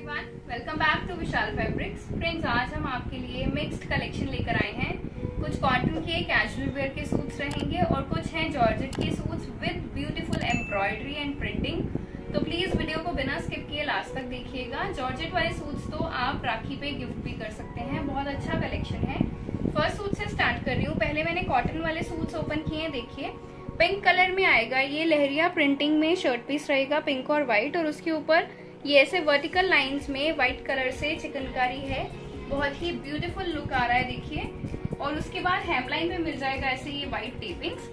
Everyone welcome back to Vishal fabrics friends आज हम आपके लिए मिक्स्ड कलेक्शन लेकर आए हैं। कुछ कॉटन के कैजुअल वेयर के सूट्स रहेंगे और कुछ हैं जॉर्जेट के suits with beautiful embroidery and printing तो प्लीज़ वीडियो को बिना स्किप किए लास्ट तक देखिएगा। जॉर्जेट वाले सूट्स तो आप राखी पे गिफ्ट भी कर सकते हैं। बहुत अच्छा कलेक्शन है। फ़र्स्ट सूट से स्टार्ट कर रही हूँ। पहले मैंने कॉटन वाले सूट्स ओपन किए हैं, देखिए। पिंक कलर में आएगा ये लहरिया प्रिंटिंग में शर्ट पीस रहेगा पिंक और व्हाइट और उसके ऊपर ये ऐसे वर्टिकल लाइंस में व्हाइट कलर से चिकनकारी है। बहुत ही ब्यूटीफुल लुक आ रहा है, देखिए। और उसके बाद हेमलाइन में मिल जाएगा ऐसे ये व्हाइट टेपिंग्स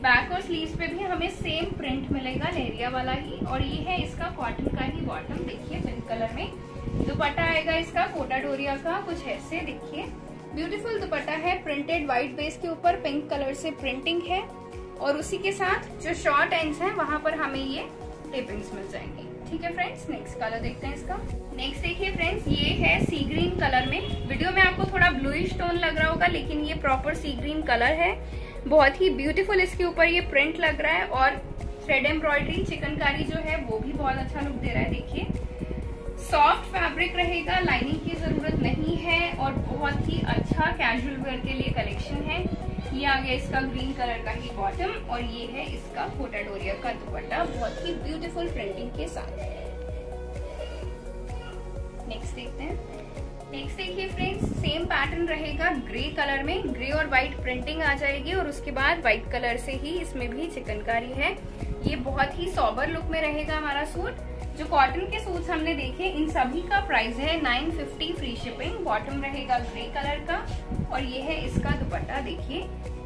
बैक और स्लीव्स पे भी हमें सेम प्रिंट मिलेगा लहरिया वाला ही। और ये है इसका कॉटन का ही बॉटम देखिए पिंक कलर में। दुपट्टा आएगा इसका कोटा डोरिया का, कुछ ऐसे, देखिए। ब्यूटीफुल दुपट्टा है प्रिंटेड व्हाइट बेस के ऊपर पिंक कलर से प्रिंटिंग है। और उसी के साथ जो शॉर्ट एंड्स हैं, वहाँ पर हमें ये टेपिंग्स मिल जाएँगे। ठीक है फ्रेंड्स नेक्स्ट कलर देखते हैं इसका। नेक्स्ट देखिए फ्रेंड्स ये है सी ग्रीन कलर में। वीडियो में आपको थोड़ा ब्लूइश टोन लग रहा होगा, लेकिन ये प्रॉपर सी ग्रीन कलर है। बहुत ही ब्यूटीफुल इसके ऊपर ये प्रिंट लग रहा है और थ्रेड एम्ब्रॉयडरी चिकनकारी जो है, वो भी बहुत अच्छा लुक दे रहा है, देखिए। सॉफ्ट फैब्रिक रहेगा लाइनिंग की ज़रूरत नहीं है और बहुत ही अच्छा कैजुअल वेयर के लिए कलेक्शन है। ये आ गया इसका ग्रीन कलर का ही बॉटम और ये है इसका कोटाडोरिया का दुपट्टा। बहुत ही ब्यूटीफुल प्रिंटिंग के साथ। नेक्स्ट देखते हैं। नेक्स्ट देखिए फ्रेंड्स सेम पैटर्न रहेगा ग्रे कलर में। ग्रे और व्हाइट प्रिंटिंग आ जाएगी और उसके बाद व्हाइट कलर से ही इसमें भी चिकनकारी है। ये बहुत ही सॉबर लुक में रहेगा हमारा सूट। जो कॉटन के सूट्स हमने देखे, इन सभी का प्राइस है 950 फ्री शिपिंग बॉटम रहेगा ग्रे कलर का और ये है इसका दुपट्टा, देखिए।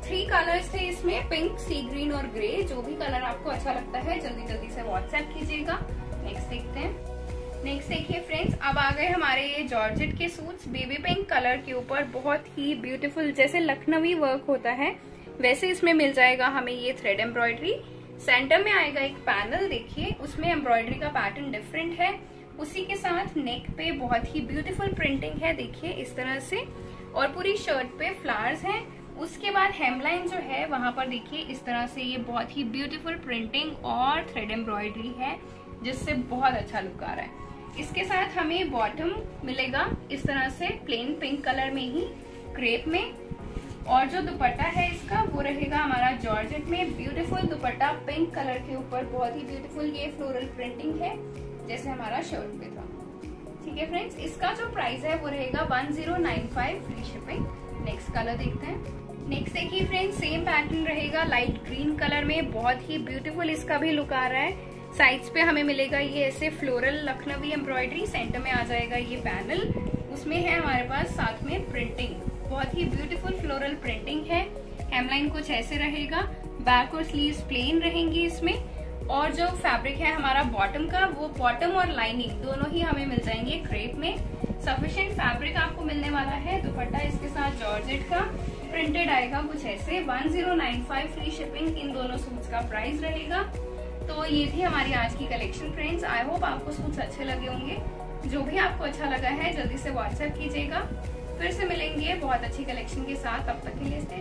थ्री कलर्स थे इसमें पिंक सी ग्रीन और ग्रे जो भी कलर आपको अच्छा लगता है जल्दी जल्दी से व्हाट्सएप कीजिएगा। नेक्स्ट देखते हैं। नेक्स्ट देखिए फ्रेंड्स अब आ गए हमारे ये जॉर्जेट के सूट्स बेबी पिंक कलर के ऊपर बहुत ही ब्यूटीफुल जैसे लखनवी वर्क होता है, वैसे इसमें मिल जाएगा हमें ये थ्रेड एम्ब्रॉयडरी सेंटर में आएगा एक पैनल देखिए, उसमें एम्ब्रॉयडरी का पैटर्न डिफरेंट है। उसी के साथ नेक पे बहुत ही ब्यूटीफुल प्रिंटिंग है, देखिए, इस तरह से। और पूरी शर्ट पे फ्लावर्स हैं। उसके बाद हेमलाइन जो है, वहाँ पर देखिए, इस तरह से ये बहुत ही ब्यूटीफुल प्रिंटिंग और थ्रेड एम्ब्रॉयडरी है, जिससे बहुत अच्छा लुक आ रहा है। इसके साथ हमें बॉटम मिलेगा, इस तरह से प्लेन पिंक कलर में ही क्रेप में। और जो दुपट्टा है इसका, वो रहेगा हमारा जॉर्जेट में ब्यूटीफुल दुपट्टा पिंक कलर के ऊपर बहुत ही ब्यूटीफुल ये फ्लोरल प्रिंटिंग है, जैसे हमारा शर्ट पे था। ठीक है फ्रेंड्स इसका जो प्राइस है वो रहेगा 1095 फ्री शिपिंग नेक्स्ट कलर देखते हैं। नेक्स्ट देखिए फ्रेंड्स सेम पैटर्न रहेगा लाइट ग्रीन कलर में, बहुत ही ब्यूटीफुल इसका भी लुक आ रहा है। साइड्स पे हमें मिलेगा ये ऐसे फ्लोरल लखनवी एम्ब्रॉयडरी सेंटर में आ जाएगा ये पैनल उसमें है हमारे पास साथ में प्रिंटिंग बहुत ही फ्लोरल प्रिंटिंग है। हेमलाइन कुछ ऐसे रहेगा। बैक और स्लीव्स प्लेन रहेंगी इसमें। और जो फैब्रिक है हमारा बॉटम का, वो बॉटम और लाइनिंग दोनों ही हमें मिल जाएँगे क्रेप में। सफिशिएंट फैब्रिक आपको मिलने वाला है। दुपट्टा इसके साथ जॉर्जेट का प्रिंटेड आएगा कुछ ऐसे। 1095 फ्री शिपिंग इन दोनों सूट्स का प्राइस रहेगा। तो ये थी हमारी आज की कलेक्शन फ्रेंड्स आई होप आपको सूट्स अच्छे लगे होंगे। जो भी आपको अच्छा लगा है, जल्दी से व्हाट्सएप कीजिएगा। फिर से मिलेंगे बहुत अच्छी कलेक्शन के साथ। अब तक के लिए स्टे